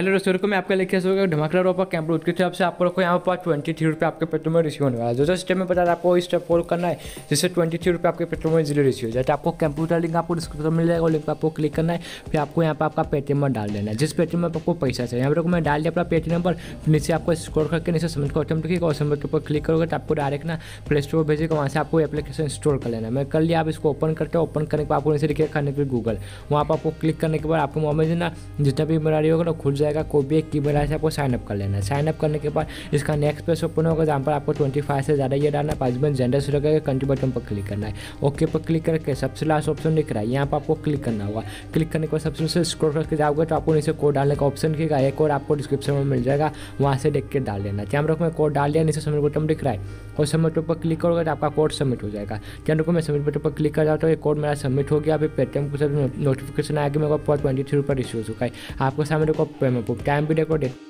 Hello दोस्तों को मैं आपका लेके होगा धमाकेदार ऑफ़र कैंप उसकी तरफ़ से आपको रखो यहाँ पर ट्वेंटी थ्री रुपये आपके पेट्रोल में रिसीव होने वाला है। जो जो स्टेप में बता रहा आपको स्टेप फॉलो करना है, जिससे ट्वेंटी थ्री रुपये आपके पेट्रोल में इजीली रिसीव हो जाए। तो आपको कंप्यूटर लिंक आपको डिस्क्रिप्शन मिल जाएगा लिंक पर आपको क्लिक करना है। फिर आपको यहाँ पर आपका पेटीएम डाल देना है। जिस पेटीएम में आपको पैसा चाहिए, यहाँ पर मैं डाल दिया अपना पेटीएम नंबर नीचे आपको स्कोर करके नीचे सबमिट का ऑटोमेटिक लिखेगा और सबमिट के ऊपर क्लिक करोगे तो आपको डायरेक्ट ना प्ले स्टोर भेजेगा, वहाँ से आपको एप्लीकेशन इंस्टॉल कर लेना है। मैं कर लिया, आप इसको ओपन करते हो ओपन करने के बाद आपको नीचे लिखेगा खाने के गूगल वहाँ पर आपको क्लिक करने के बाद आपको मोबाइल ना, जितना भी आई होगा ना, खुल जाएगा। कोई भी एक ईमेल आई से आपको साइन अप कर लेना है। साइन अप करने के बाद इसका नेक्स्ट पेज ओपन होगा, जहाँ पर आपको ट्वेंटी फाइव से ज़्यादा ये डालना है। में जेंडर से लगेगा कंट्री बटन पर क्लिक करना है। ओके पर क्लिक करके सबसे लास्ट ऑप्शन दिख रहा है। यहाँ पर आपको क्लिक करना होगा। क्लिक करने के बाद सबसे से स्क्रॉल करके जाओगे तो आपको नीचे कोड डालने का ऑप्शन दिखेगा। एक और आपको डिस्क्रिप्शन में मिल जाएगा। वहाँ से देख के डाल देना। यहाँ पर मैं कोड डाल दिया, नीचे सबमिट बटन दिख रहा है। और सबमिट पर क्लिक करोगे तो आपका कोड सबमिट हो जाएगा। क्या को मैं सबमिट बटन पर क्लिक कर जाता हूँ। कोड मेरा सबमिट हो गया। अभी पेटीएम को सब नोटिफिकेशन आएगा मेरे को ट्वेंटी थ्री रुपये रिसीव हो चुका है। आपको सामने को पेमेंट टाइम भी देखो डेट